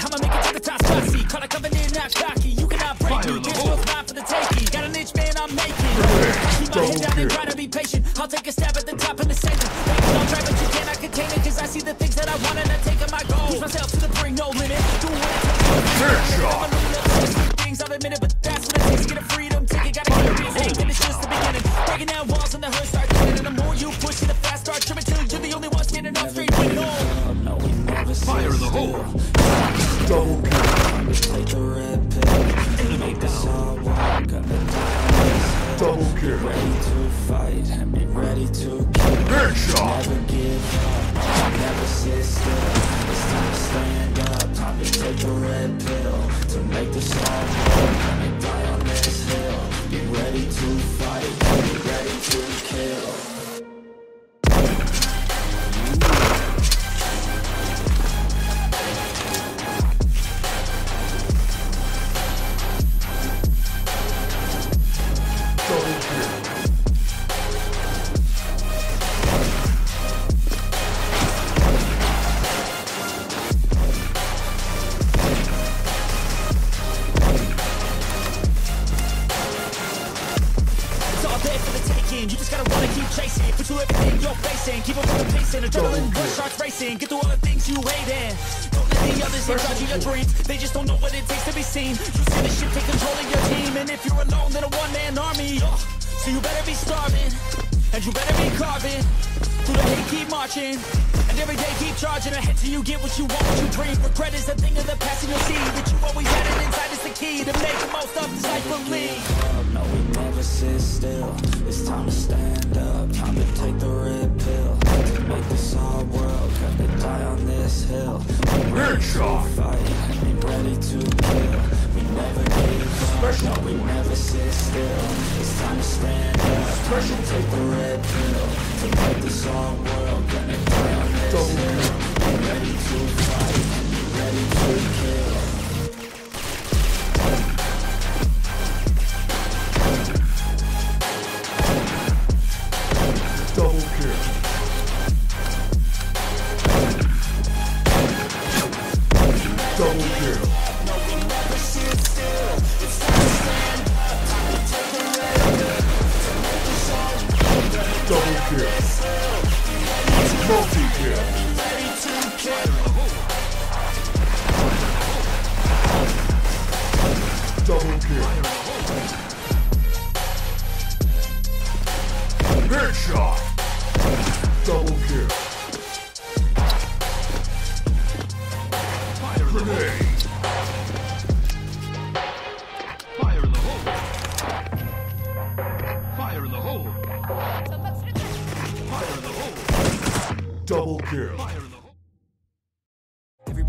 I'ma make it to the top spicy Call a covenant, not cocky, you cannot break me. This world's mine for the taking, got an inch, man, I'm making. Keep my head down and try to be patient. I'll take a stab at the Double kill. Take the red pill, make this all work Double kill. ready to fight and be ready to kill. Headshot. Taking. You just gotta wanna keep chasing. Put you everything you're facing. Keep up with the pacing. Adrenaline oh, rush starts racing. Get through all the things you hate in. Don't let the others inside your dreams. They just don't know what it takes to be seen. You see the shit take control of your team. And if you're alone, then a one man army. Oh, so you better be starving. And you better be carving. Through the hate, keep marching. And every day keep charging ahead till you get what you want, what you dream. Regret is a thing of the past, and you'll see that you always had it inside. Is the key to make the most of this life believe. No, we never sit still. It's time to stand up. Time to take the red pill. To make this our world. Gonna die on this hill. Headshot. Fight and be ready to kill. We never give up. No, we never sit still. It's time to stand up. Time to take the red pill. To make this our world. Double kill. Double kill. Kill. Double kill. Headshot. Double kill. Grenade. Fire in the hole. Fire in the hole. Fire in the hole. Double kill. Fire in the hole.